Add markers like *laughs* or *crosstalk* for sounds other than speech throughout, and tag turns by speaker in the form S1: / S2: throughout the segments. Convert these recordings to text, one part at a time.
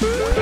S1: Hello,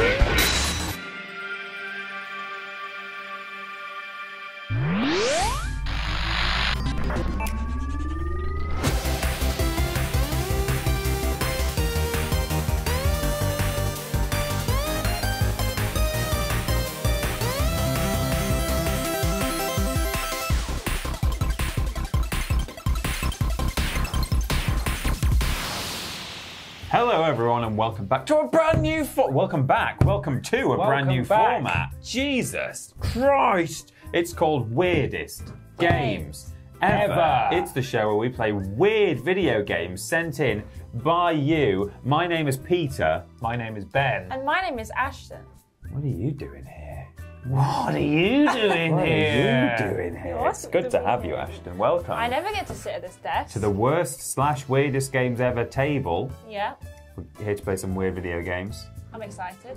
S1: everyone, and welcome back to a brand new fo- welcome back, welcome to a brand new
S2: back.
S1: format. Jesus Christ! It's called Weirdest Games Ever.
S2: Ever.
S1: It's the show where we play weird video games sent in by you. My name is Peter.
S2: My name is Ben.
S3: And my name is Ashton.
S1: What are you doing here?
S2: What are you *laughs* doing
S1: What
S2: here?
S1: are you doing here?
S3: What's
S1: It's good to have you. Ashton. Welcome
S3: I never get to sit at this desk.
S1: to the worst slash weirdest games ever table.
S3: Yeah,
S1: We're here to play some weird video games.
S3: I'm excited.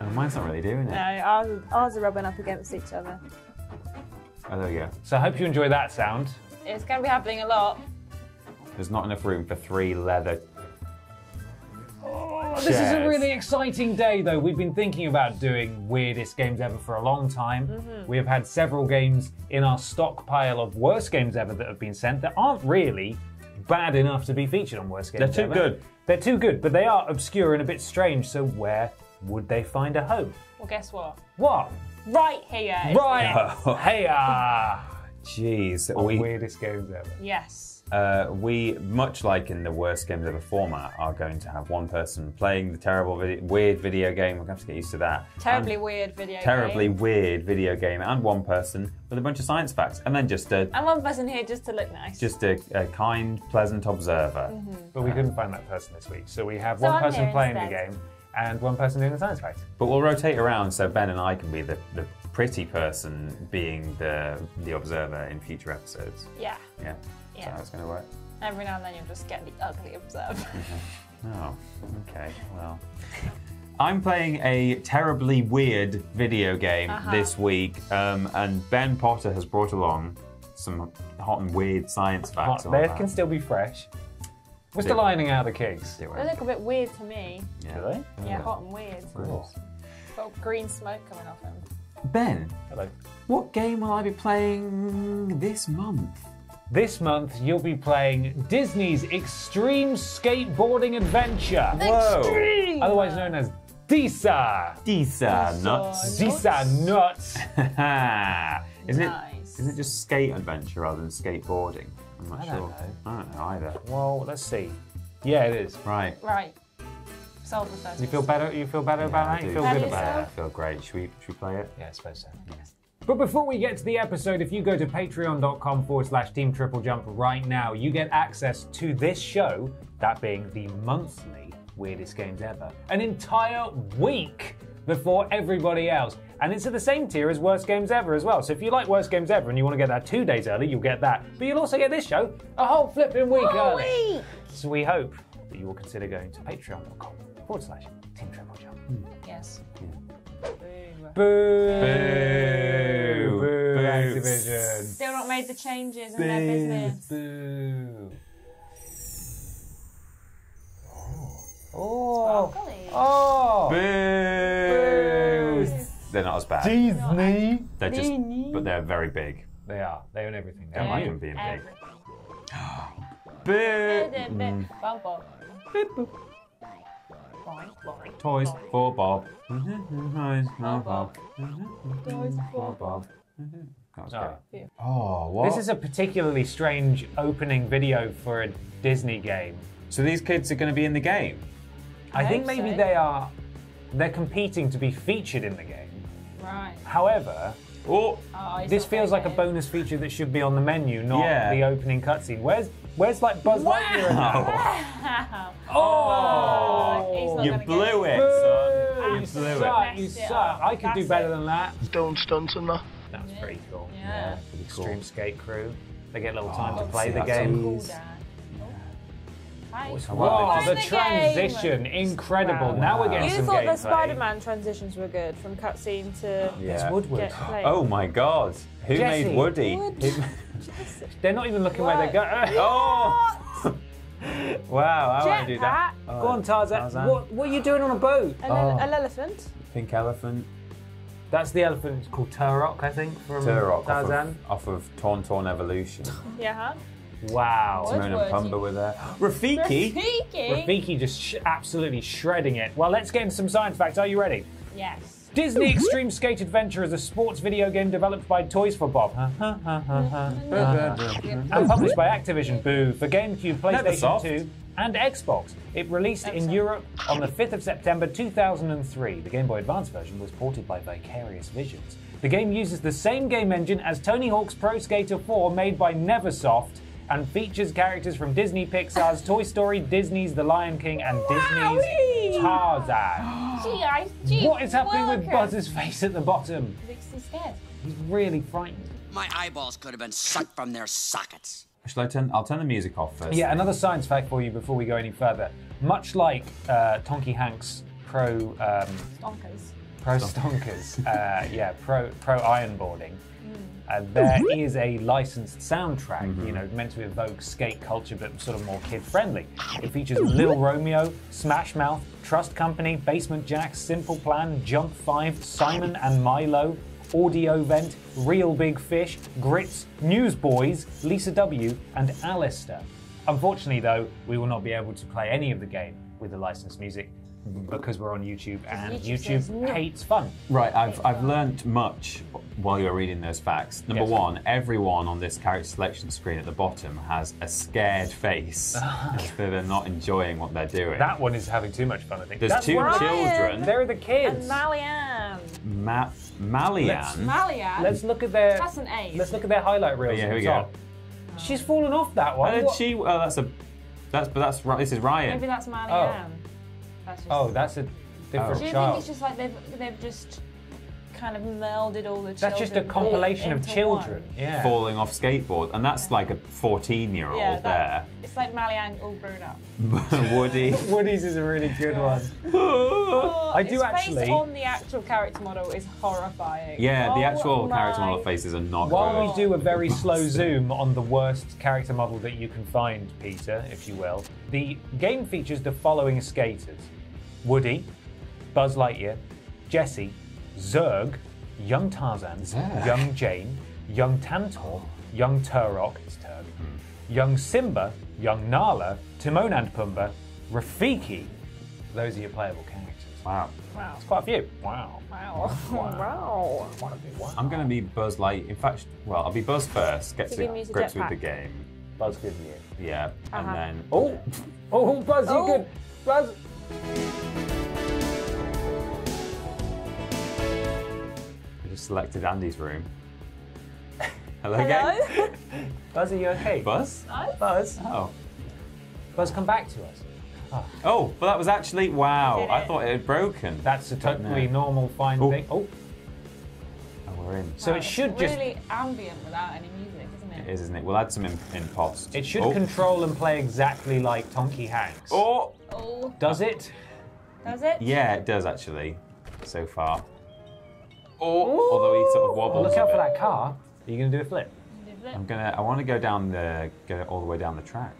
S1: Oh, mine's not really doing
S3: No,
S1: it.
S3: ours, ours are rubbing up against each other.
S1: Oh, there we go.
S2: So I hope you enjoy that sound.
S3: It's going to be happening a lot.
S1: There's not enough room for three leather.
S2: Oh, this is a really exciting day, though. We've been thinking about doing weirdest games ever for a long time.
S3: Mm-hmm.
S2: We have had several games in our stockpile of worst games ever that have been sent that aren't really bad enough to be featured on worst games
S1: They're too
S2: ever.
S1: good.
S2: They're too good, but they are obscure and a bit strange. So where would they find a home?
S3: Well, guess what?
S2: What?
S3: Right here. is
S2: Right. *laughs* hey ah.
S1: Jeez,
S2: On
S1: we
S2: weirdest games ever.
S3: Yes.
S1: Uh, we much like in the worst games ever format are going to have one person playing the terrible video, weird video game. We're going to have to get used to that.
S3: Terribly
S1: And
S3: weird video.
S1: terribly
S3: game.
S1: weird video game, and one person with a bunch of science facts, and then just a
S3: And one person here just to look nice.
S1: just a, a kind, pleasant observer.
S2: But we couldn't find that person this week, so we have
S3: So
S2: one
S3: I'm
S2: person
S3: here
S2: playing the game and one person doing the science fact.
S1: But we'll rotate around so Ben and I can be the, the pretty person being the the observer in future episodes.
S3: yeah.
S1: Yeah. Is
S3: Yeah.
S1: that how it's going to work?
S3: Every now and then you'll just get the ugly observer.
S1: Oh, okay. Well, I'm playing a terribly weird video game
S3: Uh-huh.
S1: this week, um, and Ben Potter has brought along some hot and weird science facts. on
S2: they
S1: that.
S2: can still be fresh. We're
S1: They-
S2: still ironing out the kinks.
S1: Do
S3: they
S1: it.
S3: look a bit weird to me.
S1: Yeah.
S2: Do they?
S3: Yeah, hot and weird.
S2: Cool.
S3: Got green smoke coming off them.
S1: Ben,
S2: Hello.
S1: what game will I be playing this month?
S2: This month you'll be playing Disney's Extreme Skateboarding Adventure,
S1: Whoa.
S3: Extreme!
S2: otherwise known as DISA.
S1: Disa nuts.
S2: DISA nuts. *laughs*
S1: isn't it?
S3: Nice.
S1: Isn't it just skate adventure rather than skateboarding? I'm not
S2: I
S1: sure.
S2: don't know.
S1: I don't know either.
S2: Well, let's see. Yeah, it is.
S1: Right.
S3: Right. Solve the first
S2: You feel better? You feel better about
S1: Yeah, I
S2: that? You feel
S3: How
S2: good about
S3: feel?
S2: it?
S1: I feel great. Should we, should we play it?
S2: Yeah, I suppose so. But before we get to the episode, if you go to patreon.com forward slash team triple jump right now, you get access to this show, that being the monthly weirdest games ever, an entire week before everybody else. And it's at the same tier as worst games ever as well. So if you like worst games ever and you want to get that two days early, you'll get that. But you'll also get this show a whole flipping week early. So we hope that you will consider going to patreon.com forward slash team triple jump.
S3: Yes.
S2: Boo!
S1: Boo.
S2: Boo!
S1: Boo.
S2: Activision.
S3: Still not made the changes in their business.
S2: Boo! Oh!
S3: Sparkly.
S2: Oh!
S1: Boo! They're not as bad.
S2: Disney!
S1: They're just,
S3: Disney.
S1: but they're very big.
S2: They are. They own everything. They
S1: Don't
S2: own
S1: like them being big.
S3: Everything.
S1: Boo!
S3: Bum, bum.
S1: Toys for Bob. Toys for Bob.
S3: Toys for
S1: Bob.
S2: Oh.
S1: great. Oh, what?
S2: This is a particularly strange opening video for a Disney game.
S1: so these kids are going to be in the game.
S2: I,
S3: I
S2: think maybe
S3: so.
S2: they are. They're competing to be featured in the game.
S3: Right.
S2: However,
S1: Oh,
S3: Oh,
S2: this feels like a bonus feature that should be on the menu, not
S1: Yeah.
S2: the opening cutscene. Where's Where's like Buzz Lightyear in that?
S3: good.
S2: Oh!
S3: oh
S1: you blew
S3: get
S1: it, son.
S2: Boo!
S1: You ah,
S2: You
S1: blew
S2: suck!
S1: it.
S2: You
S3: Messed it
S2: suck! I could do better
S3: it.
S2: than that.
S4: Stone stunts and that.
S2: That was pretty cool.
S3: Yeah.
S2: Extreme Skate Crew. They get a little time
S1: Oh,
S2: to play
S1: see,
S2: the
S1: that's
S2: game.
S3: Cool, Dad. Hi.
S2: Wow,
S3: Play
S2: the
S3: game.
S2: transition, incredible.
S3: Wow.
S2: Now we're getting
S3: You
S2: some
S3: thought the. Spider-Man transitions were good from cutscene to
S1: Yeah.
S2: Woodward.
S3: get played.
S1: Oh my god. Who
S2: Jesse.
S1: made Woody?
S3: Wood.
S1: Who-
S2: They're not even looking where they go. *laughs*
S1: oh! Wow, I want to do that.
S3: Jetpack.
S2: Go on, Tarzan. What, what are you doing on a boat?
S3: An,
S1: Oh.
S3: an elephant.
S1: Pink elephant.
S2: That's the elephant. It's called Turok, I think, from
S1: Turok off
S2: Tarzan.
S1: of, off of Torn Torn Evolution. *laughs*
S3: Yeah.
S2: Wow.
S1: Timon and
S3: words
S1: Pumbaa were there. Rafiki.
S3: Rafiki.
S2: Rafiki just sh- absolutely shredding it. Well, let's get into some science facts. Are you ready?
S3: Yes.
S2: Disney Extreme Skate Adventure is a sports video game developed by Toys for Bob. *laughs* and published by Activision Boo for GameCube, PlayStation 2, and Xbox. It released in Europe on the 5th of September 2003. The Game Boy Advance version was ported by Vicarious Visions. The game uses the same game engine as Tony Hawk's Pro Skater 4 made by Neversoft and features characters from Disney Pixar's Toy Story, Disney's The Lion King, and Disney's Tarzan. *gasps* *gasps*
S3: Gee, I, gee,
S2: What is happening with. Buzz's face at the bottom?
S3: Looks scared.
S2: He's really frightened.
S4: My eyeballs could have been sucked from their sockets.
S1: Shall I turn? I'll turn the music off first.
S2: Yeah, another science fact for you before we go any further. Much like uh, Tonky Hanks Pro um,
S3: Bonkers.
S2: Pro Stonkers, *laughs* uh, yeah, Pro Pro Ironboarding, uh, there is a licensed soundtrack, you know, meant to evoke skate culture but sort of more kid friendly. It features Lil Romeo, Smash Mouth, Trust Company, Basement Jaxx, Simple Plan, Jump Five, Simon and Milo. Audio Vent, Reel Big Fish, Grits, Newsboys, Lisa W, and Alistair. Unfortunately, though, we will not be able to play any of the game with the licensed music because we're on YouTube and
S3: YouTube
S2: YouTube
S3: no.
S2: hates fun.
S1: Right, I've, I've learnt much while you're reading those facts. Number
S2: Yes.
S1: one, everyone on this character selection screen at the bottom has a scared face *laughs* ah. as if they're not enjoying what they're doing.
S2: That one is having too much fun, I think.
S1: There's
S2: That's
S1: two
S2: where I-
S1: children.
S2: They're the kids.
S3: And Malian.
S1: Ma- Malian.
S3: Malian.
S2: Let's look at their.
S3: That's an A.
S2: Let's look at their highlight reels.
S1: Oh, yeah, here
S2: the
S1: we go.
S2: top. She's fallen off that one.
S1: How did
S2: What-
S1: she? Oh, that's a. That's but that's right. This is Ryan.
S3: Maybe that's Malian. Oh. That's
S2: Oh, that's a different
S3: Do you
S2: child.
S3: think it's just like they've they've just kind of melded all the children?
S2: That's just a compilation of children. Yeah.
S1: falling off skateboard, and that's like a 14-year-old
S3: Yeah, that, it's like Malian all grown up. *laughs*
S1: Woody. *laughs*
S2: Woody's is a really good one. *laughs*
S3: Oh,
S2: I do
S3: its
S2: actually-
S3: Face on the actual character model is horrifying.
S1: Yeah, the
S3: Oh
S1: actual character
S3: my-
S1: model faces are not
S2: While
S1: good.
S2: we do a very slow zoom on the worst character model that you can find, Peter, if you will, the game features the following skaters Woody, Buzz Lightyear, Jesse, Zurg, Young Tarzan,
S1: Zurg.
S2: Young Jane, Young Tantor, Young Turok, it's Turg, Young Simba, Young Nala, Timon and Pumbaa, Rafiki. Those are your playable characters.
S1: Wow.
S3: Wow.
S2: It's quite a few. Wow.
S3: Wow. Wow. *laughs*
S2: Quite a.
S1: I'm going to be Buzz Light. In fact, well, I'll be Buzz first, get
S3: So
S1: to
S3: give me his
S1: grips with the game.
S2: Buzz good you.
S1: Yeah,
S3: Uh-huh.
S1: and then.
S2: Oh, *laughs* oh, Buzz, you
S3: Oh.
S2: good. Buzz.
S1: Just selected Andy's room. *laughs* Hello, again. *laughs*
S2: Buzz, are you okay?
S1: Buzz?
S2: Buzz.
S1: Oh.
S2: Buzz, come back to us.
S1: Oh, but that was actually wow.
S3: did
S1: I thought it had broken.
S2: That's a totally
S1: No.
S2: normal, fine
S1: Oh.
S2: thing. Oh,
S1: Oh, we're in.
S2: so
S3: Wow,
S2: it should
S3: it's
S2: just.
S3: really ambient without any music, isn't
S1: It
S3: it?
S1: is, isn't it? We'll add some in, in post.
S2: It should
S1: oh.
S2: control and play exactly like Tonky Hanks.
S1: Oh!
S3: Oh,
S2: Does it?
S3: does it?
S1: Yeah, it does actually, so far. Oh! Although he sort of
S2: Oh,
S1: wobbles.
S2: look
S1: a
S2: out for that car. Are you going to do a flip?
S1: I'm gonna. I want to go down the. Go all the way down the track.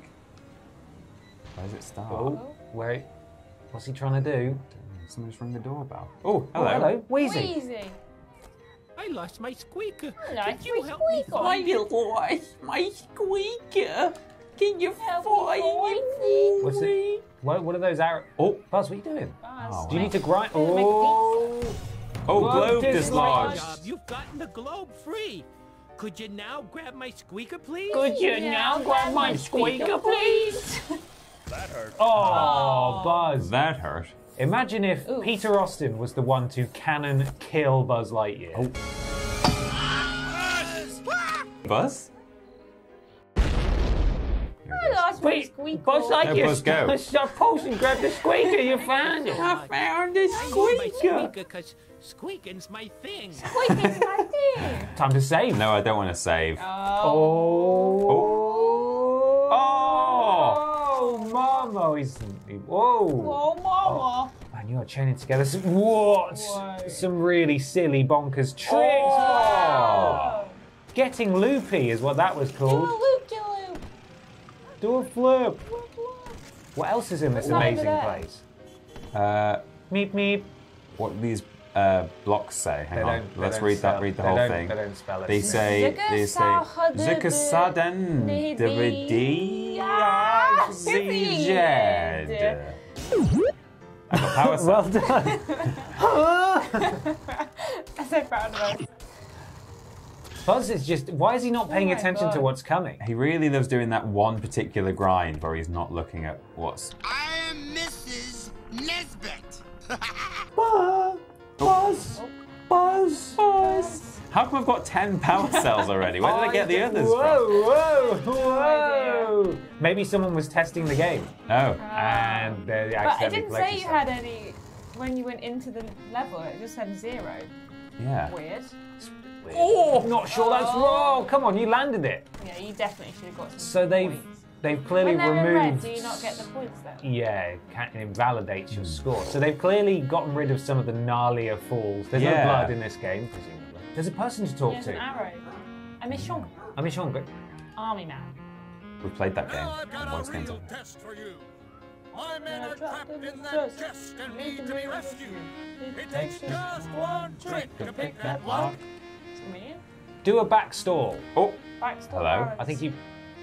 S1: Where does it start?
S2: Oh, oh. where? What's he trying to do?
S1: Someone's rung the doorbell. Oh,
S2: Oh,
S1: hello.
S2: hello, Wheezy.
S3: Wheezy.
S5: I lost my squeaker.
S3: Hello,
S5: Could you
S3: my
S5: help me
S3: squeaker.
S5: find it?
S4: lost my squeaker. Can you
S3: Help me find it.
S2: What's it? What, what are those arrows? Oh, Buzz, what are you doing?
S3: Buzz,
S2: Do you need to grind?
S3: Make a
S2: Oh,
S1: Oh,
S2: Globe
S1: globe
S2: dislodged.
S1: dislodged.
S5: You've gotten the globe free. Could you now grab my squeaker, please?
S3: Could you now grab my squeaker, please? *laughs* that hurt.
S2: Oh, oh, Buzz.
S1: That hurt.
S2: Imagine if
S3: Oof.
S2: Peter Austin was the one to cannon kill Buzz Lightyear.
S1: Oh. Buzz?
S3: I lost my
S2: Wait,
S3: squeaker.
S2: Buzz
S1: Let Buzz
S2: Lightyear,
S1: go. *laughs*
S2: stop posing, grab the squeaker, you found *laughs* it.
S5: I
S4: found a
S5: I need my squeaker because squeaking's my thing.
S3: Squeaking's my thing. *laughs*
S2: Time to save.
S1: No, I don't want to save.
S3: Oh.
S2: Oh.
S1: Oh!
S2: Oh, oh Mama. Oh, he's, whoa.
S3: Oh, mama. Oh.
S2: Man, you are chaining together some, what?
S3: Whoa.
S2: Some really silly bonkers tricks.
S3: Oh.
S2: Getting loopy is what that was
S3: Do a
S2: called.
S3: Loop, do a loop.
S2: Do a flip.
S3: Do a flip.
S2: What else is in this
S3: not over
S2: amazing
S3: there?
S2: place?
S1: Uh,
S2: Meep meep.
S1: what do these uh, blocks say? Hang
S2: They
S1: on.
S2: don't- they
S1: Let's
S2: don't
S1: read
S2: spell-
S1: that. Read the
S2: they
S1: whole
S2: don't-
S1: thing.
S2: they don't spell it.
S1: They say. They say. Zukasaden DVD Jed. I got power
S2: Well
S1: sound.
S2: done. *laughs* *laughs*
S3: I'm so proud of us.
S2: Buzz is just. Why is he not oh paying
S3: my
S2: attention to what's coming?
S1: He really loves doing that one particular grind where he's not looking at what's.
S5: I am Mrs. Nesbit. *laughs*
S2: Buzz, Buzz, Buzz, Buzz.
S1: How come I've got 10 power cells already? Where did I get the *laughs* others from?
S2: Whoa, whoa, whoa! Maybe someone was testing the game
S1: Oh.
S2: and they actually.
S3: But it
S2: accidentally
S3: didn't say you
S2: stuff.
S3: had any when you went into the level. It just said zero.
S1: Yeah.
S3: Weird.
S2: Oh, I'm not sure that's oh. wrong. Come on, you landed it.
S3: Yeah, you definitely should have got some
S2: So they've
S3: points.
S2: they've clearly
S3: When they're red,
S2: removed.
S3: do you not get the points then?
S2: Yeah, it can- it invalidates your hmm. score. So they've clearly gotten rid of some of the gnarlier falls. There's
S1: Yeah.
S2: no blood in this game, presumably. There's a person to talk
S3: There's an
S2: to.
S3: arrow. I miss Sean.
S2: I mean, Sean, go-
S3: Army man.
S1: We played that game.
S5: Now I've got a
S1: games.
S5: real test for you. My men are trapped
S3: in
S5: in that
S3: chest.
S5: chest and need to be rescued.
S3: It
S5: It takes just one trick to pick that lock.
S3: Me?
S2: do a back stall.
S1: Oh,
S3: Backstop
S1: Hello?
S3: arrows.
S2: I think you.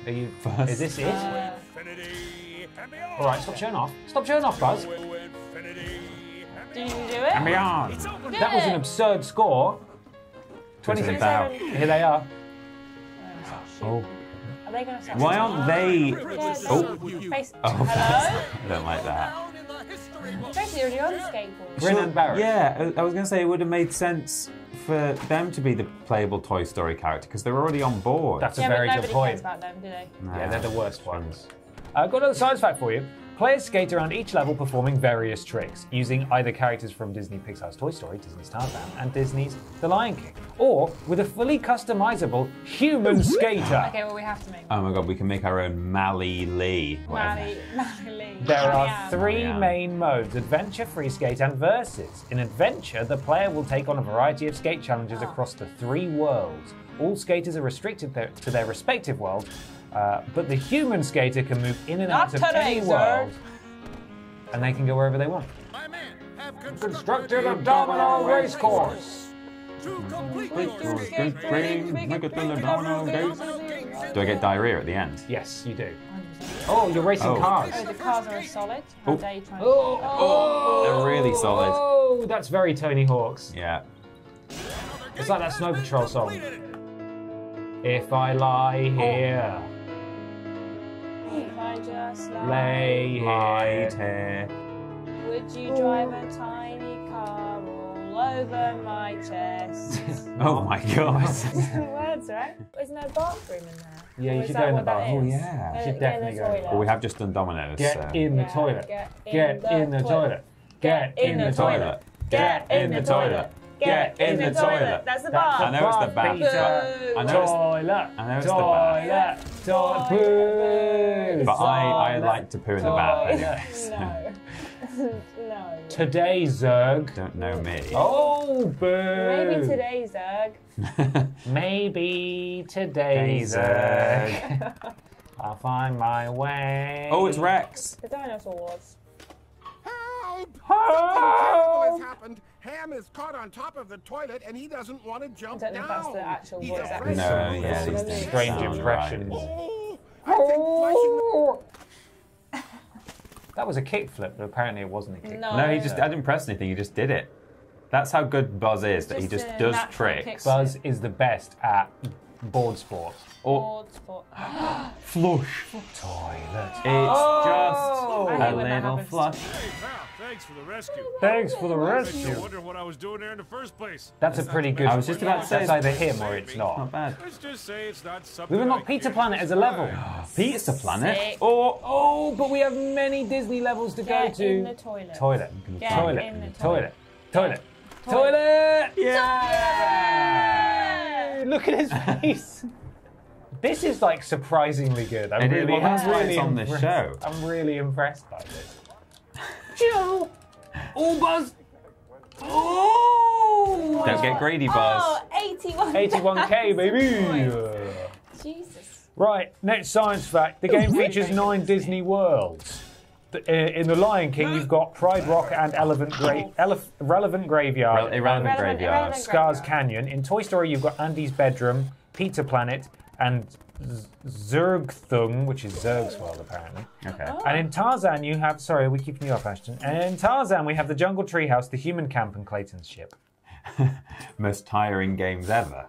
S2: Are you?
S1: First.
S2: Is this it?
S3: Uh,
S5: Infinity and beyond.
S2: All right, stop showing off. Stop showing off, Buzz.
S5: To infinity and
S3: do you do it?
S1: and beyond.
S2: That was an absurd score.
S1: What's it
S2: 26. Here they are.
S1: Oh.
S3: Are they going to start?
S1: Why aren't they?
S3: Yeah,
S1: Oh.
S3: Face- *laughs*
S1: Oh.
S3: Hello?
S1: I don't like that.
S5: Down in the history book.
S3: Basically, already on skateboard.
S2: Bryn and Barrett.
S1: Yeah, I I was going to say it would have made sense for them to be the playable Toy Story character because they're already on board.
S2: That's a very
S3: but
S2: good point.
S3: cares about them, do they?
S2: Yeah, they're the worst ones. I've uh, got another science fact for you. Players skate around each level performing various tricks, using either characters from Disney Pixar's Toy Story, Disney's Tarzan, and Disney's The Lion King, or with a fully customizable human *laughs* skater.
S3: Okay, well, we have to make
S1: Oh my god, we can make our own Mally Lee.
S3: Mally, Mally Lee.
S2: There are
S3: Marianne.
S2: three
S1: Marianne.
S2: main modes adventure, free skate, and versus. In adventure, the player will take on a variety of skate challenges oh. across the three worlds. All skaters are restricted to their respective world, uh, but the human skater can move in and
S3: Not
S2: out of
S3: today,
S2: any
S3: sir.
S2: world. And they can go wherever they want.
S5: My men have
S2: Constructed a domino race course.
S5: to complete your
S1: Skate,
S5: skate
S1: skate, skate, make it to the domino gates. Do I get diarrhea at the end?
S2: Yes, you do. Oh, you're racing
S1: Oh.
S2: cars.
S3: Oh, the cars are solid.
S1: Oh.
S3: How dare you try and-
S2: Oh,
S1: Oh, they're really solid.
S2: Oh, that's very Tony Hawk's.
S1: Yeah.
S2: It's like that Snow Patrol song. If I lie here,
S3: If I just lie,
S2: lay here.
S1: Light hair.
S3: would you drive a tiny car all over my chest? *laughs*
S1: Oh my god. *laughs*
S3: Words, right? Isn't there a bathroom in there?
S2: Yeah, you should go in the bathroom.
S1: Oh, yeah.
S2: You
S3: uh, Should
S2: definitely go in the
S3: toilet.
S1: Well, we have just done Domino's.
S2: Get
S1: so.
S2: in the
S3: Yeah,
S2: toilet.
S3: Get in,
S2: Get
S3: the,
S2: in the toilet. Get in the toilet.
S3: Get in the toilet. Get in the toilet. That's the bar.
S1: I know it's the bath. I know it's,
S2: Toilet.
S1: I know it's the bath.
S2: Toilet. Toilet. Boo.
S1: But I, I like to poo in the bath anyway. so *laughs*
S3: No. *laughs* *laughs* no.
S2: Today, Zurg.
S1: Don't know me.
S2: Oh, boo.
S3: Maybe today, Zurg.
S2: Maybe today, Zurg. I'll find my way.
S1: Oh, it's Rex.
S3: The dinosaur wars.
S6: Help!
S2: Help!
S6: Something terrible has happened. Hamm is caught on top of the toilet and he doesn't want to jump
S3: I don't know if that's the actual
S6: He's
S3: voice
S6: afraid
S1: No, yeah,
S6: fall.
S1: these things
S2: Strange
S1: sound
S2: impressions.
S1: right.
S6: Oh, I *laughs*
S2: That was a kickflip, but apparently it wasn't a kickflip.
S3: No.
S1: No, he just I didn't press anything. He just did it. That's how good Buzz is. That he
S3: Just
S1: just does tricks.
S3: kick.
S2: Buzz is the best at board sport.
S1: Or
S3: Board sport. *gasps*
S1: flush.
S2: Toilet.
S1: It's
S2: Oh!
S1: Just
S3: hate
S1: a little flush.
S7: Hey, pal, thanks for the rescue.
S2: Oh, thanks for the rescue.
S7: I
S2: rescue.
S7: wonder what I was doing there in the first place.
S2: That's a pretty good.
S1: I was just about to say-
S2: That's either him or it's
S1: Not
S2: not.
S1: bad.
S7: Let's just say it's not something.
S2: We've
S7: I
S2: unlocked Pizza
S7: care
S2: Planet as a level.
S1: Pizza Planet.
S3: Sick.
S1: Or
S2: Oh, but we have many Disney levels to
S3: Get
S2: go to.
S3: in the toilet.
S2: Toilet.
S3: Get
S2: Toilet.
S3: in the
S2: Toilet.
S3: toilet.
S2: Toilet. Toilet.
S1: yeah. *laughs*
S2: Look at his face. *laughs* This is like surprisingly good. I'm
S1: It is.
S2: really,
S1: Well, that's
S2: I'm
S1: why
S2: really
S1: it's on this
S2: impressed.
S1: show.
S2: I'm really impressed by this. *laughs* Chill. Oh, Buzz. Oh.
S1: Don't get greedy, oh, Buzz.
S3: Oh, 81.
S2: 81k, baby.
S3: Jesus.
S2: Right, next science fact. The game features nine Disney worlds. Th- uh, in The Lion King, you've got Pride Rock and Elephant Gra- Elef- Relevant Graveyard.
S1: Rel- irrelevant
S3: Irrelevant-
S1: graveyard.
S3: irrelevant
S2: Scars
S3: graveyard.
S2: Canyon. In Toy Story, you've got Andy's Bedroom, Pizza Planet, and Z- Zergthung, which is Zurg's World, apparently.
S1: Okay.
S2: And in Tarzan, you have. Sorry, we're keeping you up, Ashton. And in Tarzan, we have the Jungle Treehouse, the Human Camp, and Clayton's Ship. *laughs*
S1: Most tiring games ever.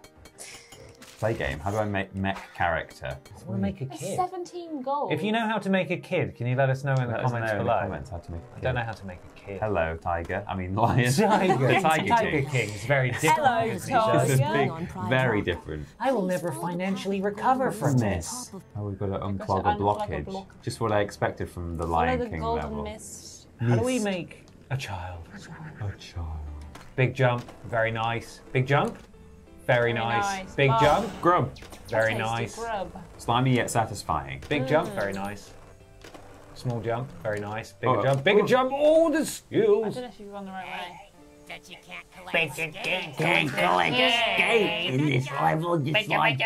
S1: Play game. How do I make mech character?
S2: I want to make a kid.
S3: 17 gold.
S2: If you know how to make a kid, can you let us know in the
S1: Let us
S2: comments
S1: know in
S2: below?
S1: the comments how to make a
S2: I
S1: kid.
S2: don't know how to make a kid.
S1: Hello, tiger. I mean, lion.
S2: Tiger, *laughs*
S1: The Tiger
S2: Tiger
S1: King.
S2: King is very different.
S3: Hello,
S2: from.
S1: This is
S3: Tiger.
S1: big, very different.
S2: I will never financially recover from this.
S1: Oh, we've got to unclog a
S3: unplug a
S1: blockage.
S3: block.
S1: Just what I expected from the Lion
S3: the
S1: King
S3: golden
S1: level.
S3: mist.
S2: How do we make a child?
S1: A child.
S2: Big jump, very nice. Big jump, very,
S3: Very
S2: nice.
S3: nice.
S2: Big
S3: Wow.
S2: jump,
S1: Grub.
S2: very
S3: Tasty
S2: nice.
S3: Grub.
S1: Slimy yet satisfying.
S2: Big jump, mm. very nice. Small jump, very nice. Bigger
S1: Oh,
S2: jump, bigger
S1: oh.
S2: jump. All the
S3: I
S2: skills.
S3: don't know if you've gone the right way.
S8: That you can't collect
S4: Can't collect escape in this level just like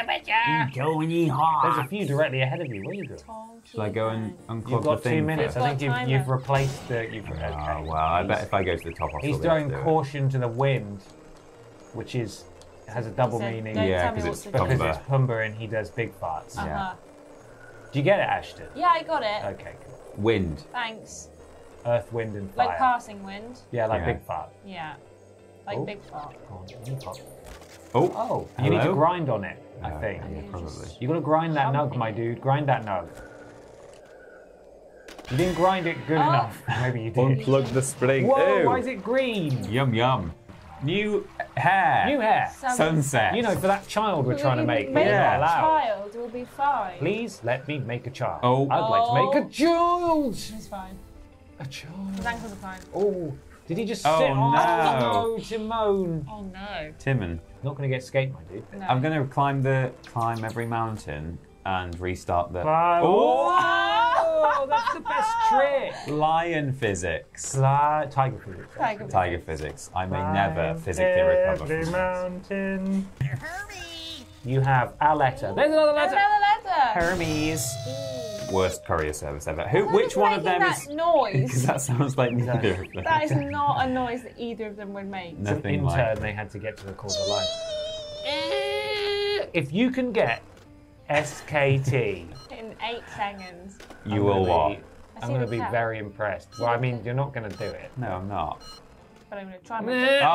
S4: Tony
S2: There's a few directly ahead of you. Where are you going?
S1: Shall I go and unclog
S2: You've
S1: unclog
S2: got
S1: the
S2: two minutes.
S1: first?
S2: I think you've, you've replaced the. You've, okay.
S1: Oh, well, I bet if I go to the top, I'll
S2: He's
S1: still be able
S2: throwing
S1: to do it.
S2: caution to the wind, which is has a double
S3: Said,
S2: meaning
S3: Don't
S1: Yeah,
S3: tell me
S1: 'cause it's
S3: to do.
S2: because
S1: Pumbaa.
S2: it's Pumbaa and he does big farts.
S1: Yeah.
S3: Uh-huh.
S2: Do you get it, Ashton?
S3: Yeah, I got it.
S2: Okay, cool.
S1: Wind.
S3: Thanks.
S2: Earth, wind, and fire.
S3: Like passing wind.
S2: yeah, like
S1: Yeah.
S2: big fart.
S3: Yeah. Like
S2: Oh.
S3: big fart.
S2: Go on, you pop.
S1: Oh.
S2: Oh, you need to
S1: Hello?
S2: grind on it. I
S1: Uh,
S2: think
S1: Yeah, probably.
S2: you got to grind that nug, my dude. Grind that nug. You didn't grind it good
S3: Oh.
S2: enough. *laughs* Maybe you did.
S1: Unplug the spring.
S2: Whoa!
S1: Ew.
S2: Why is it green?
S1: Yum yum. New hair.
S2: New hair.
S1: Sunset.
S2: You know, for that child we're
S3: We
S2: trying to make,
S3: make
S1: Yeah.
S3: a child. We'll be fine.
S2: Please let me make a child.
S1: Oh.
S2: I'd like to make a oh. child.
S3: It's fine.
S2: A child.
S3: His ankles are fine.
S2: Oh, did he just
S1: Oh,
S2: sit?
S1: no.
S2: Oh, no, Timon.
S3: Oh no.
S1: Timon.
S2: Not going to get skate, my dude.
S3: No.
S1: I'm gonna climb the climb every mountain and restart the
S2: Oh, that's the best trick.
S1: lion physics.
S2: Sli- tiger physics.
S3: Tiger.
S1: Tiger physics. I may never
S2: Climb
S1: physically recover
S2: every
S1: from this.
S2: mountain.
S8: Hurry!
S2: You have a letter. There's another
S3: That's
S2: letter.
S3: another letter.
S1: Hermes. Worst courier service ever. Who? Which one of
S3: making
S1: them
S3: that
S1: is?
S3: noise?
S1: Because *laughs* that sounds like neither
S3: that is not a noise that either of them would make.
S1: No.
S2: An
S1: Nothing
S2: intern
S1: like-
S2: they had to get to the call the life. If you can get SKT,
S3: In eight seconds.
S1: You will what?
S2: be-
S3: I
S2: I'm going to be very impressed. Well, I mean, you're not going to do it.
S1: No, I'm not.
S3: But I'm going to try my
S1: oh,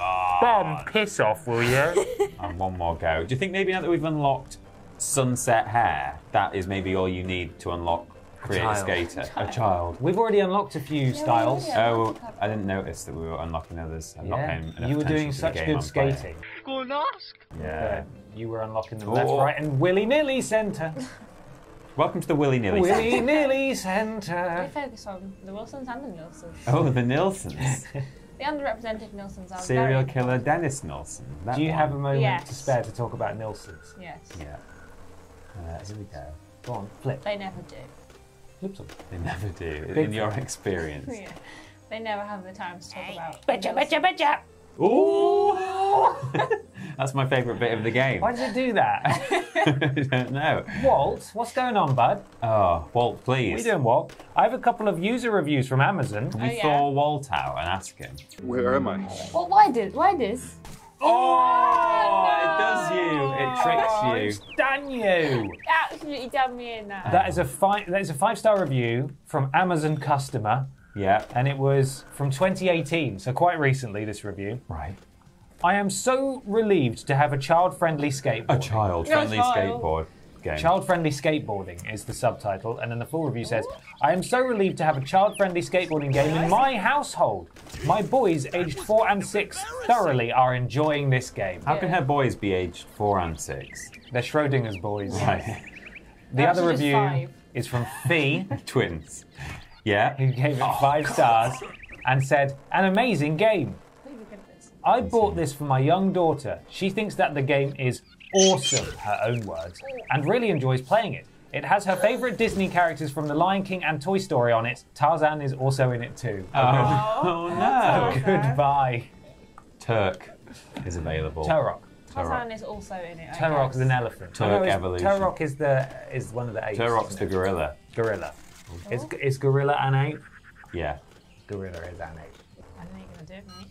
S1: oh, come on.
S2: Ben, piss off, will you? *laughs*
S1: And one more go. Do you think maybe now that we've unlocked sunset hair, that is maybe all you need to unlock Create a
S2: child.
S1: Skater? A child.
S2: We've already unlocked a few styles.
S1: Oh, I didn't notice that we were unlocking others. I'm not
S2: Yeah,
S1: paying enough
S2: you were doing
S1: to the
S2: such
S1: game
S2: good
S1: I'm playing.
S2: skating.
S1: Yeah.
S2: You were unlocking them left,
S1: Oh.
S2: right, and willy nilly centre. *laughs*
S1: Welcome to the Willy Nilly. Center.
S2: Willy nilly
S3: We
S2: centre.
S3: focus on the Wilsons and the Nilsons.
S1: Oh, the Nilsons. *laughs*
S3: The underrepresented Nilsons are
S1: Serial
S3: very
S1: killer Dennis Nilsen.
S2: Do you
S1: one.
S2: have a moment
S3: Yes.
S2: to spare to talk about Nilsons?
S3: Yes.
S1: Yeah. Uh, here we go.
S2: Go on, flip.
S3: They never do.
S2: Flip some.
S1: They never do,
S2: Big
S1: in your experience. *laughs*
S3: Yeah. They never have the time to talk about.
S4: Betcha, betcha, betcha.
S1: Ooh! *laughs* That's my favourite bit of the game.
S2: Why did it do that? *laughs*
S1: I don't know.
S2: Walt, what's going on, bud?
S1: Oh, Walt,
S2: What are
S1: please.
S2: you doing, Walt? I have a couple of user reviews from Amazon.
S1: Can
S3: Oh,
S1: we
S3: yeah.
S1: thaw Walt out and ask him?
S6: Where am I?
S3: Well, why did? Why this?
S1: Oh, oh it does you. It tricks you.
S2: Oh, it's done you.
S3: Absolutely done me in that.
S2: That is a five. That is a five-star review from Amazon customer,
S1: Yeah.
S2: and it was from 2018, so quite recently. This review.
S1: Right.
S2: I am so relieved to have a child-friendly skateboard.
S1: A child-friendly skateboard game.
S2: Child-friendly skateboarding is the subtitle, and then the full review says, "I am so relieved to have a child-friendly skateboarding game in my household. My boys, aged four and six, thoroughly are enjoying this game.
S1: How can her boys be aged four and six?
S2: They're Schrodinger's boys."
S1: Right.
S2: The
S3: They're
S2: other review
S3: five.
S2: is from Fee, *laughs*
S1: Twins. Yeah.
S2: who gave it oh, five stars and said, "An amazing game.
S3: Look at this.
S2: I bought this for my young daughter. She thinks that the game is awesome, her own words, and really enjoys playing it. It has her favorite Disney characters from The Lion King and Toy Story on it. Tarzan is also in it too.
S1: Oh, no.
S2: Oh, Goodbye.
S1: Turk is available.
S2: Turok.
S3: Tarzan is also in it. I
S2: Turok
S3: guess.
S2: is an elephant.
S1: Turok
S2: Oh, no, it's-
S1: evolution.
S2: Turok is the is one of the apes.
S1: Turok's
S2: isn't
S1: the
S2: it?
S1: gorilla.
S2: gorilla. Is, is gorilla an ape?
S1: Yeah,
S2: Gorilla is an ape.
S3: I don't think you're gonna do it, mate.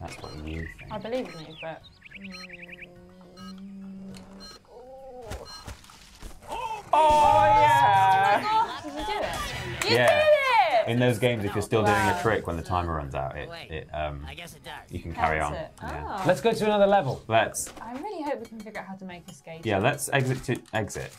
S1: that's what you
S3: I believe in you, but.
S2: Oh yeah!
S3: Oh, did you do it? You
S1: Yeah.
S3: did it!
S1: In those games, if you're still doing a trick when the timer runs out, it, it um,
S8: I guess it does.
S1: you can carry on.
S3: Counts.
S1: Yeah.
S3: Oh.
S2: Let's go to another level.
S1: Let's
S3: I really hope we can figure out how to make a skate.
S1: yeah, let's exit to exit.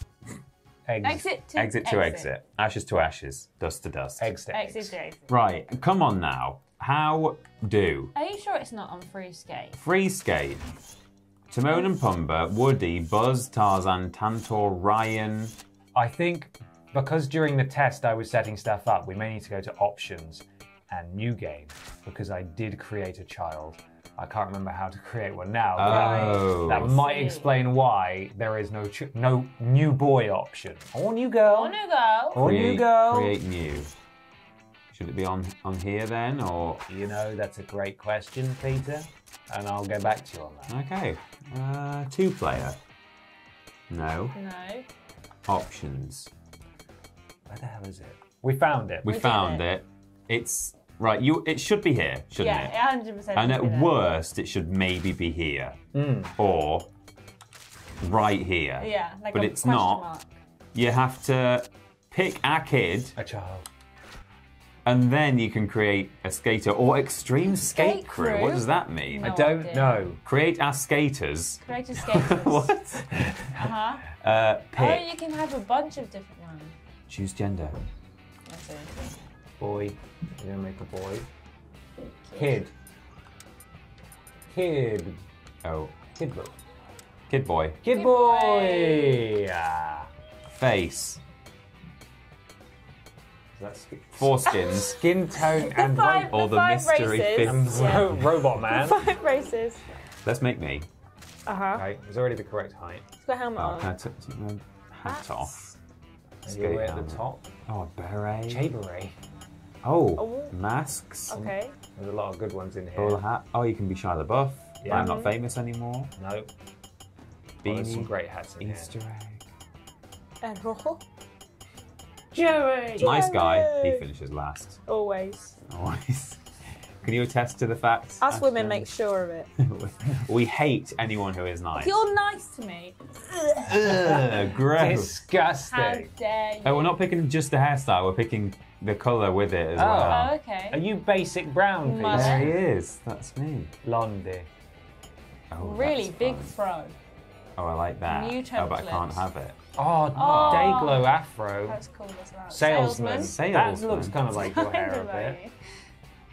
S2: Eggs.
S3: Exit to
S1: Exit to exit. Ashes to ashes. Dust to dust.
S2: Eggs to eggs.
S3: Exit to exit.
S1: Right, come on now. How do
S3: Are you sure it's not on free skate?
S1: Free Skate, Timon and Pumbaa, Woody, Buzz, Tarzan, Tantor, Ryan.
S2: I think because during the test I was setting stuff up, we may need to go to options and new game because I did create a child. I can't remember how to create one now. but
S1: Oh.
S2: That might explain why there is no ch- no new boy option or new girl
S3: On you go.
S2: or new girl.
S1: create new. Should it be on on here then, or
S2: You know, that's a great question, Peter, and I'll get back to you on that.
S1: okay? Uh, two player. No
S3: No.
S1: options.
S2: Where the hell is it? We found it.
S1: We,
S3: did
S1: found
S3: it.
S1: it. It's right. You. It should be here, shouldn't it?
S3: Yeah, hundred percent.
S1: And at worst, it should maybe be here
S2: Mm.
S1: or right here.
S3: Yeah, like
S1: but
S3: a
S1: it's
S3: question
S1: not.
S3: Mark.
S1: You have to pick a kid,
S2: A child.
S1: and then you can create a skater or extreme skate,
S3: Skate
S1: crew.
S3: crew?
S1: What does that mean?
S3: No
S2: I don't
S3: idea.
S2: know.
S1: Create our skaters.
S3: Create a *laughs* skaters.
S1: what? *laughs*
S3: Uh-huh.
S1: Uh,
S3: Oh,
S1: pick.
S3: you can have a bunch of different ones.
S1: Choose gender.
S3: That's it.
S2: Boy. You're gonna make a boy. Kid. Kid.
S1: Oh,
S2: Kid boy.
S1: kid boy.
S2: Kid
S3: Kid
S2: boy.
S3: boy.
S2: Ah.
S1: Face.
S2: That's
S1: Foreskins. *laughs*
S2: skin tone and
S3: five,
S1: Or the
S3: five
S1: mystery
S3: races.
S1: fifth.
S3: Yeah.
S2: robot man.
S3: Five races.
S1: Let's make me.
S3: Uh huh.
S2: Okay, it's already the correct height.
S3: It's got a helmet
S1: Oh,
S3: on.
S1: can I take take my hat off? Skate
S2: at the top.
S1: Oh, a beret.
S2: Chamberray.
S1: Oh,
S3: Oh.
S1: masks.
S3: Okay.
S2: There's a lot of good ones in here.
S1: Bowler hat. Oh, you can be Shia LaBeouf.
S2: Yeah.
S1: I'm not famous anymore.
S2: No. Oh, there's some great hats in
S1: Easter egg.
S3: And *laughs* Rojo.
S2: Jerry.
S1: Nice guy. He finishes last.
S3: Always.
S1: Always. *laughs* Can you attest to the fact?
S3: Us women make sure of it. *laughs*
S1: we hate anyone who is nice.
S3: You're nice to me.
S1: Ugh, gross. Disgusting.
S3: How
S2: Disgusting.
S3: dare you?
S1: Oh, we're not picking just the hairstyle. We're picking the colour with it as
S2: Oh.
S1: well.
S3: Oh, okay.
S2: Are you basic brown,
S3: Mother.
S2: Peter?
S1: There he is. That's me.
S2: Blondie.
S1: Oh,
S3: really big
S1: fun.
S3: fro.
S1: Oh, I like that.
S3: New
S1: oh, but I can't have it.
S2: Oh,
S3: Oh.
S2: Dayglow afro.
S3: That's cool as well.
S2: Salesman.
S1: Salesman.
S2: That looks kind of like your hair a bit.
S3: like-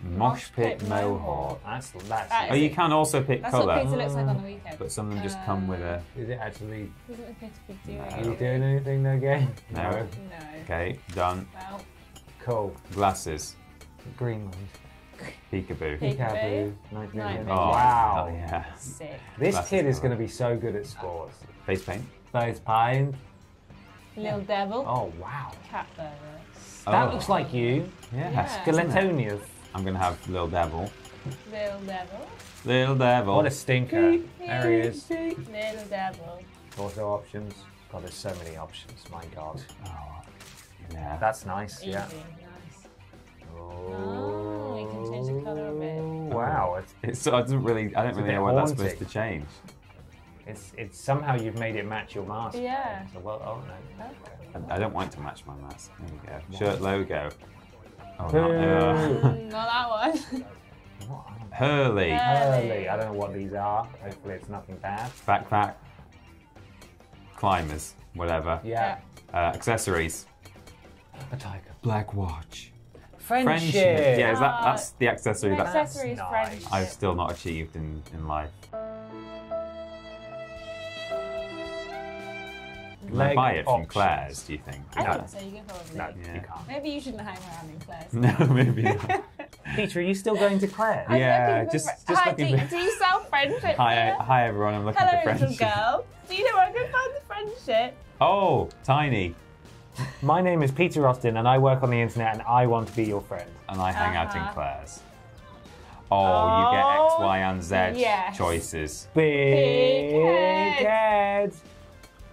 S1: Mosh pit
S3: pit
S1: mohawk.
S3: mohawk.
S2: That's that's.
S3: That
S1: Oh,
S3: is
S1: you
S3: it.
S1: can also pick
S3: That's what
S1: colour,
S3: Peter looks like on the weekend.
S1: but some of them just uh, come with a.
S2: Is it actually?
S3: Doesn't appear to be doing
S1: No.
S2: Are you
S3: anything.
S2: doing anything though, game?
S1: No.
S3: No.
S1: Okay, done.
S3: Well,
S2: Cool.
S1: Glasses.
S2: Greenland.
S1: Peekaboo.
S2: Peekaboo.
S3: Night
S1: Oh,
S2: Wow.
S1: oh, yeah.
S3: sick.
S2: This
S1: Glasses
S2: kid is going to be so good at sports.
S1: Face paint.
S2: Face paint.
S3: Little devil.
S2: Oh wow.
S3: Cat burger.
S2: That
S1: Oh.
S2: looks like you.
S1: Yeah.
S3: Yeah.
S2: Skeletonius.
S1: I'm gonna have Little Devil.
S3: Little devil.
S1: Little Devil.
S2: What a stinker. There he is.
S3: Little devil.
S2: Also options. God, there's so many options. My God.
S1: Oh, yeah.
S2: That's nice.
S3: Easy.
S2: Yeah.
S3: Nice. Oh, you can change the colour of it.
S2: Wow. It's,
S1: It's, so I don't really, I don't really know what that's
S2: haunting.
S1: supposed to change.
S2: it's it's somehow you've made it match your mask.
S3: Yeah.
S2: So well, oh no.
S1: I, I don't want it to match my mask. There we go. Shirt logo. Oh,
S2: Boo.
S1: not, uh, *laughs* *laughs*
S3: Not that one.
S2: What?
S1: Hurley.
S2: Hurley. I don't know what these are. Hopefully it's nothing bad.
S1: Backpack. Climbers. Whatever.
S2: Yeah.
S1: Uh, accessories.
S2: A tiger.
S1: Black watch.
S2: Friendship.
S1: Yeah, is that,
S3: Ah,
S1: that's the accessory that
S3: Accessories,
S2: nice.
S3: friendship.
S1: I've still not achieved in, in life. Can I buy it from. Claire's, do you think?
S3: I
S2: No.
S3: think so. You can probably.
S2: No,
S1: Yeah.
S2: you can't.
S3: Maybe you shouldn't hang around in Claire's. *laughs*
S1: No, maybe not. *laughs*
S2: Peter, are you still going to Claire?
S3: I'm
S1: Yeah,
S3: looking for
S1: just-
S3: fri-
S1: just
S3: Hi,
S1: looking
S3: do,
S1: for-
S3: do you sell friendship?
S1: Hi,
S3: here?
S1: hi everyone. I'm looking
S3: Hello,
S1: for
S3: little
S1: friendship.
S3: girl. Do you know where I can find the friendship?
S1: Oh, tiny.
S2: My name is Peter Austin, and I work on the internet, and I want to be your friend.
S1: And I hang out in
S3: Uh-huh.
S1: Claire's. Oh, you get X, Y, and Z
S3: yes.
S1: choices.
S2: Big,
S3: head.
S2: head.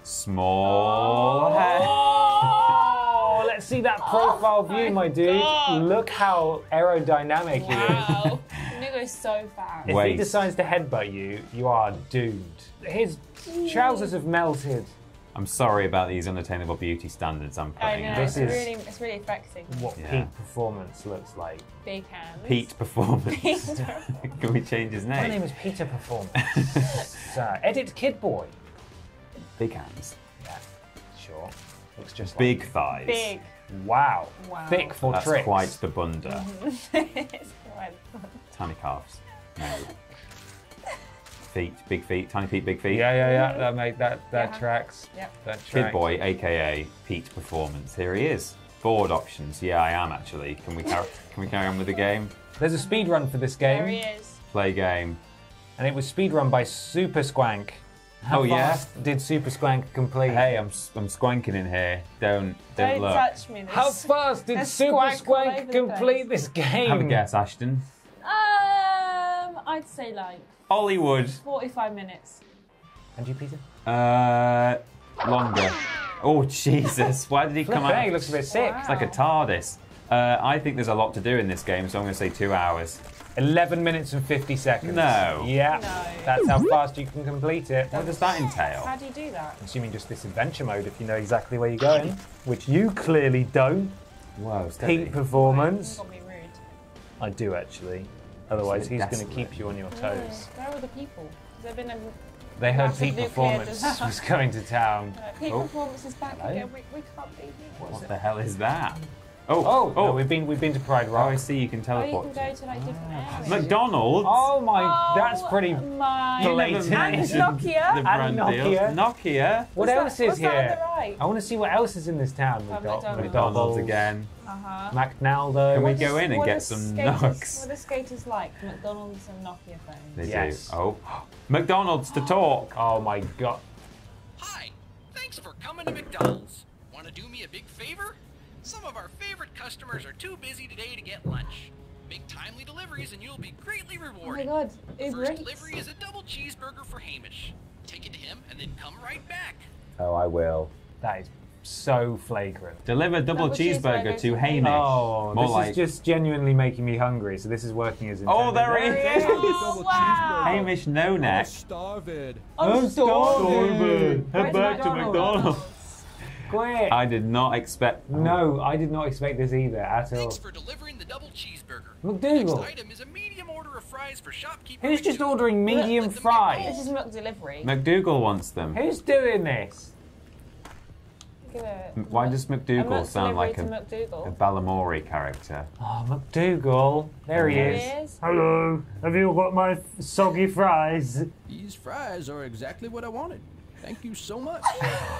S1: Small head.
S2: Oh, let's see that profile view, my dude.
S3: God.
S2: Look how aerodynamic he is.
S3: Wow. *laughs* Nigo is so fast.
S2: If he
S1: Waste.
S2: decides to headbutt you, you are doomed. His trousers have melted.
S1: I'm sorry about these unattainable beauty standards I'm
S3: I
S1: putting
S3: know.
S2: This
S3: it's
S2: is-
S3: really, it's really affecting.
S2: What
S1: Yeah.
S2: peak performance looks like.
S3: Big hands.
S1: Pete Performance.
S3: Pete. *laughs*
S1: Can we change his name?
S2: My
S1: name?
S2: name is Peter Performance. *laughs* so, uh, edit Kid Boy.
S1: Big hands.
S2: Yeah, sure. Looks just like
S1: Big thighs.
S3: Big.
S2: Wow.
S3: Wow.
S2: Thick for
S1: That's
S2: tricks.
S1: quite the bunda. *laughs*
S3: it's quite
S1: Tiny calves. No. Feet, big feet, tiny feet, big feet.
S2: Yeah, yeah, yeah. That made that that
S3: Yeah.
S2: tracks.
S3: Yep.
S2: That
S1: Kid
S2: tracks.
S1: Boy, aka Pete Performance. Here he is. Board options. Yeah, I am actually. Can we carry, can we carry on with the game?
S2: There's a speed run for this game.
S3: There he
S2: game,
S3: is.
S1: Play game.
S2: and it was speed run by Super Squank. How
S1: Oh, yeah?
S2: did Super Squank complete?
S1: Hey, I'm I'm squanking in here. Don't don't,
S3: Don't
S1: look.
S3: touch me. There's-
S2: How fast did Super
S3: squank
S2: Squank complete this game?
S1: Have a guess, Ashton.
S3: Um, I'd say like
S1: Hollywood.
S3: 45 minutes.
S2: And you, Peter?
S1: Uh, longer. Oh Jesus! Why did he come
S2: Flipping heck,
S1: out?
S2: he looks a bit sick.
S3: Wow.
S1: It's like a TARDIS. Uh, I think there's a lot to do in this game, so I'm going to say two hours.
S2: 11 minutes and 50 seconds.
S1: No.
S2: Yeah.
S3: No.
S2: That's how fast you can complete it.
S1: What does that entail?
S3: How do you do that?
S2: Assuming just this adventure mode if you know exactly where you're going, which you clearly don't.
S1: Whoa, steady.
S2: Peak performance.
S3: You got me rude.
S2: I do actually. Otherwise, he's going to keep you on your
S3: Yeah.
S2: toes.
S3: Where are the people? Has there been a
S2: They heard
S3: Pete
S2: performance *laughs* was going to town.
S3: uh, peak
S1: Oh.
S3: performance is back
S2: Hello?
S3: again? We, we can't believe it.
S1: What the hell is that? Oh,
S2: Oh,
S1: oh,
S2: no, we've been we've been to Pride
S1: oh, I see. You can
S3: Oh, you
S1: teleport.
S3: can go to like different areas.
S1: McDonald's.
S2: Oh my,
S3: Oh,
S2: that's pretty.
S3: my.
S1: You never
S2: blatant.
S3: And *laughs* Nokia.
S1: The brand
S2: And
S1: deals.
S2: Nokia.
S1: Nokia.
S2: What
S3: What's
S2: else
S3: that-
S2: is
S3: what's that on
S2: here?
S3: the right?
S2: I want to see what else is in this town. We've
S3: Oh,
S2: got
S3: McDonald's.
S1: McDonald's again.
S3: Uh-huh.
S2: McNaldo.
S1: Can we
S3: What
S1: go
S3: is-
S1: in and get some
S3: skaters-
S1: nugs?
S3: What are skaters like? McDonald's and Nokia phones.
S1: They
S2: Yes.
S1: do. Oh, *gasps* McDonald's to talk.
S2: Oh my god.
S9: Hi, thanks for coming to McDonald's. Want to do me a big favor? Some of our favorite customers are too busy today to get lunch. Make timely deliveries and you'll be greatly
S3: Oh my
S9: rewarded.
S3: god, Uber
S9: First
S3: Eats.
S9: delivery is a double cheeseburger for Hamish. Take it to him and then come right back.
S1: Oh, I will.
S2: That is so flagrant.
S1: Deliver double
S3: Double
S1: cheeseburger
S3: cheeseburger
S1: to
S3: to
S1: Hamish.
S2: Oh,
S1: More
S2: this
S1: like.
S2: is just genuinely making me hungry. So this is working as oh, intended.
S1: Oh, there he is.
S3: Oh, wow.
S1: Hamish No Neck.
S6: starved.
S3: I'm starving.
S1: Head
S3: Where's
S1: back to
S3: McDonald's?
S1: McDonald's.
S2: Quick.
S1: I did not expect.
S2: No, I did not expect this either at all.
S9: Thanks for delivering the double cheeseburger.
S2: McDougal.
S9: Next item is a medium order of fries for shopkeeper.
S2: Who's just ordering medium
S9: Let them get
S2: fries?
S3: This is milk delivery.
S1: McDougal wants them.
S2: Who's doing this?
S3: Give a-
S1: Why does
S3: a
S1: McDougal sound like a,
S3: to McDougal.
S1: a Balamory character?
S2: Oh, McDougal. There he
S3: There
S2: is.
S3: he is.
S2: Hello. Have you got my soggy fries?
S10: These fries are exactly what I wanted. Thank you so much.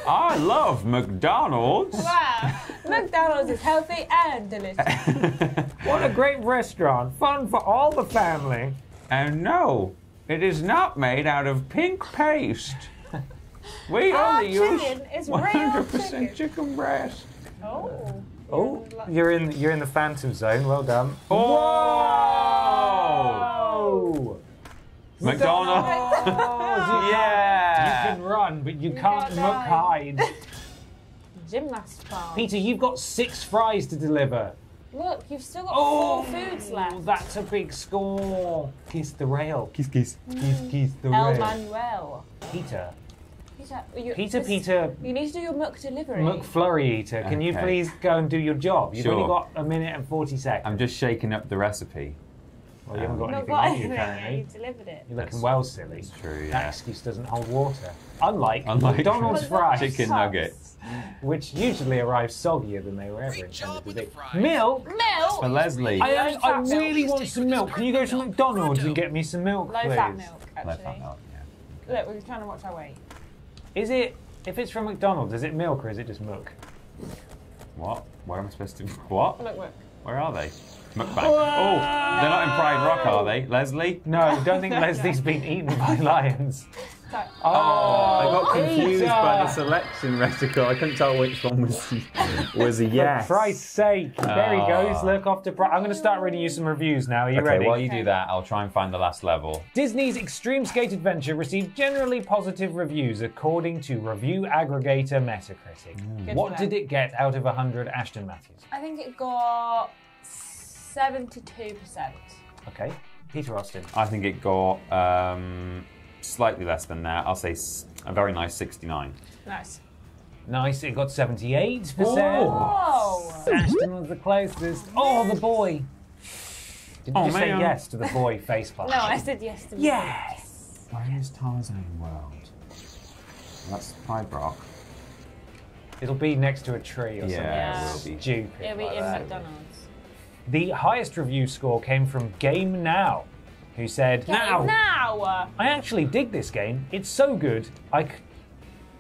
S1: I love McDonald's.
S3: Wow, McDonald's is healthy and delicious. *laughs*
S2: What a great restaurant. Fun for all the family.
S1: and no, it is not made out of pink paste. We
S3: Our
S1: only use
S3: chicken is real
S1: 100%
S3: chicken.
S1: chicken breast.
S3: Oh.
S2: Oh, you're in you're in the phantom zone. Well done.
S1: Oh!
S2: Oh!
S1: McDonald's.
S2: You *laughs* *laughs*
S1: yeah.
S2: Can run, but you,
S3: You
S2: can't
S3: can't
S2: muck
S3: ride.
S2: hide. *laughs*
S3: Gymnast farm.
S2: Peter, you've got six fries to deliver.
S3: Look, you've still got
S2: Oh,
S3: four foods left.
S2: That's a big score. Kiss the rail.
S1: Kiss, kiss. Mm.
S2: Kiss, kiss the
S3: El
S2: rail.
S3: Manuel.
S2: Peter.
S3: Peter, you,
S2: Peter,
S3: this-
S2: Peter,
S3: You need to do your milk delivery.
S2: McFlurry Eater, can you please go and do your job? You've
S1: Sure.
S2: only got a minute and 40 seconds.
S1: I'm just shaking up the recipe.
S2: Well, you haven't got um,
S3: Not
S2: anything
S3: got
S2: on you
S3: anything yet,
S2: currently.
S3: you delivered it.
S2: You're looking
S1: That's-
S2: well silly.
S1: It's true,
S2: That excuse doesn't hold water. Unlike,
S1: Unlike
S2: McDonald's fries,
S1: Chicken nuggets.
S2: which usually arrive soggier than they were ever
S9: Great
S2: intended to be.
S9: the fries.
S2: Milk?
S3: Milk!
S1: For Leslie.
S2: I,
S3: Low
S2: I
S3: fat milk.
S2: really want some milk. Can you go to. McDonald's and
S9: Pronto.
S2: get me some milk,
S3: Low
S2: please?
S3: fat milk,
S1: Left
S3: actually.
S1: hand up, yeah.
S3: Look, we're trying to watch our weight.
S2: Is it, if it's from McDonald's, is it milk or is it just milk?
S1: What? Where am I supposed to? *laughs* What?
S3: Look, look.
S1: Where are they? Mukbang. Oh, they're not in Pride Rock, are they? Leslie?
S2: No, don't think Leslie's been eaten by *laughs* lions.
S3: Sorry.
S1: Oh, I got confused
S2: Peter!
S1: by the selection reticle. I couldn't tell which one was *laughs* was a yes.
S2: For Christ's sake. There he
S1: Oh.
S2: goes. Ah. Look off to. Pri- I'm going to start reading you some reviews now. Are you
S1: okay,
S2: ready?
S1: while you do that, I'll try and find the last level.
S2: Disney's Extreme Skate Adventure received generally positive reviews according to review aggregator Metacritic. Hmm.
S3: Good
S2: What did it get out of 100, Ashton Matthews?
S3: I think it got 72%.
S2: Okay. Peter Austin.
S1: I think it got um, slightly less than that. I'll say s- a very nice 69.
S3: Nice.
S2: Nice, it got 78%.
S3: Oh!
S2: Ashton was the closest. Oh, the boy. Did you
S1: Oh,
S2: just say
S1: man.
S2: yes to the boy *laughs* face plant?
S3: No, I said yes to the boy.
S2: Yes!
S1: Where is Tarzan World? That's Pride Rock.
S2: It'll be next to a tree or something.
S1: Yeah,
S3: it
S1: will be.
S2: Stupid.
S3: It'll be
S2: like
S3: in
S2: that.
S3: McDonald's.
S2: The highest review score came from Game Now, who said,
S3: Now! Now!
S2: I actually dig this game. It's so good. I c-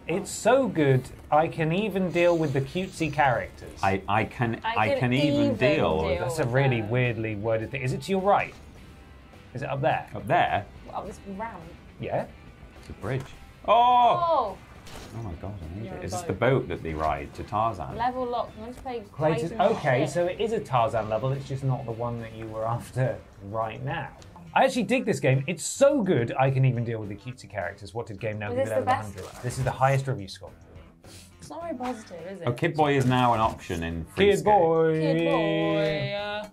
S2: it's so good. I can even deal with the cutesy characters.
S1: I, I can I,
S3: I
S1: can,
S3: can
S1: even,
S3: even
S1: deal, with.
S2: That's a
S3: with
S2: really
S3: that.
S2: weirdly worded thing. Is it to your right? Is it up there?
S1: up there.
S3: Well, this round.
S2: Yeah.
S1: The bridge. Oh!
S3: Oh!
S1: Oh my god, I need
S3: You're
S1: it.
S3: a
S1: Is this
S3: boat.
S1: the boat that they ride to Tarzan?
S3: Level lock. I want to play
S2: Places.
S3: Clayton
S2: Okay,
S3: Shit.
S2: so it is a Tarzan level. It's just not the one that you were *laughs* after right now. I actually dig this game. It's so good. I can even deal with the cutesy characters. What did Game Now give it out of
S3: the best
S2: 100? This is the highest review score.
S3: It's not very positive, is it?
S1: Oh, Kid Boy is now an option in free
S2: Kid boy.
S3: Kid boy.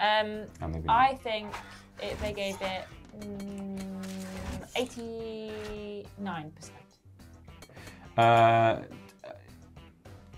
S3: Um,
S1: Oh,
S3: I think it, they gave it mm, 89%.
S1: Uh,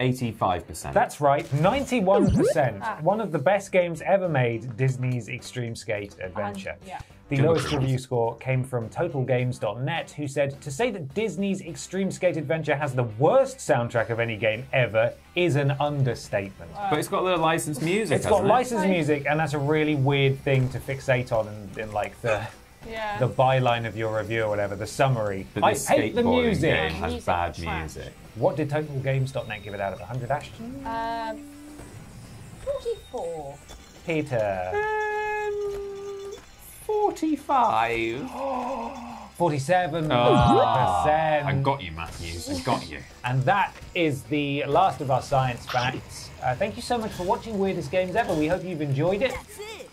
S1: 85%.
S2: That's right, 91%.
S3: Ah.
S2: One of the best games ever made, Disney's Extreme Skate Adventure.
S3: yeah.
S2: The lowest review score came from TotalGames.net, who said to say that Disney's Extreme Skate Adventure has the worst soundtrack of any game ever is an understatement.
S1: But it's got a little licensed music.
S2: It's got
S1: hasn't it?
S2: licensed music, and that's a really weird thing to fixate on in, in like the *sighs* *laughs*
S3: Yeah.
S2: the byline of your review or whatever, the summary.
S1: But
S2: I
S1: this
S2: hate the music.
S1: game has
S3: Music
S1: bad
S3: trash.
S1: music.
S2: What did TotalGames.net give it out of 100, Ashton?
S3: Um, 44.
S2: Peter.
S1: Um, 45. *gasps*
S2: 47
S1: Ah,
S2: percent.
S1: I got you, Matthews. I got you. *laughs*
S2: And that is the last of our science facts. Uh, thank you so much for watching Weirdest Games Ever. We hope you've enjoyed it.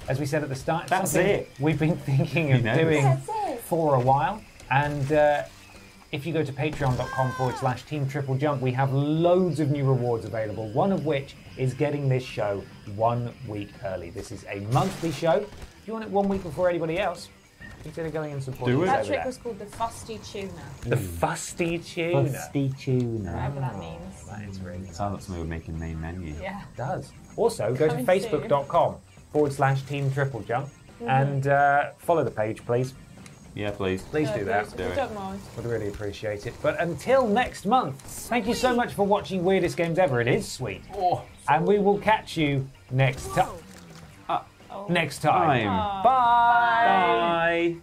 S2: As we said at the start,
S1: That's
S2: something
S1: it.
S2: We've been *laughs* thinking of doing for a while. And uh, if you go to patreon.com forward slash team triple jump, we have loads of new rewards available. One of which is getting this show one week early. This is a monthly show. If you want it one week before anybody else, consider going and supporting
S1: Do
S2: us.
S3: That trick was called the Fusty Tuna,
S2: The Fusty Tunes. Fusty Tuna.
S3: whatever that means.
S2: That is really
S1: Sounds like something we're making main menu.
S3: Yeah.
S2: It does. Also, go to
S3: Coming soon.
S2: facebook.com forward slash team triple jump
S3: Mm-hmm.
S2: and uh, follow the page, please.
S1: Yeah, please.
S2: Please do that.
S3: Do Don't mind.
S2: Would really appreciate it. But until next month, thank you so much for watching Weirdest Games Ever. It is sweet. And we will catch you next time.
S1: Uh,
S2: next time.
S1: time.
S2: Bye.